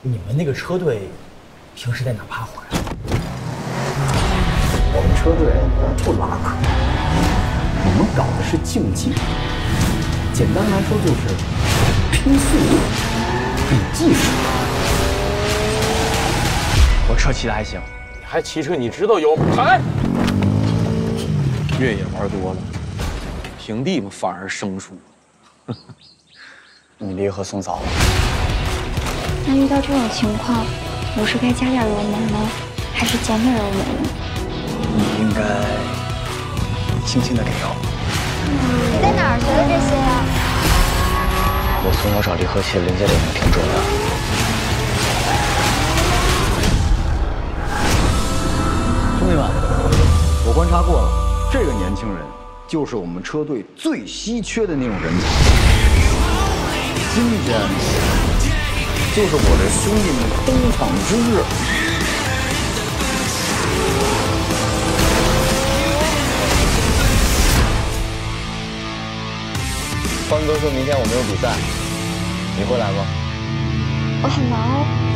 你们那个车队平时在哪趴活呀？我们车队不拉客，我们搞的是竞技，简单来说就是拼速度、比技术。我车骑的还行，你还骑车？你知道有牌？越野玩多了，平地嘛反而生疏。你离和宋嫂了。那遇到这种情况，我是该加点油门呢，还是减点油门呢？你应该轻轻的给油。你在哪儿学的这些呀？我从小找离合器的零件点挺准的。兄弟们，我观察过了，这个年轻人就是我们车队最稀缺的那种人才。今天就是我的兄弟们登场之日。欢哥说明天我没有比赛，你会来吗？我很忙哦。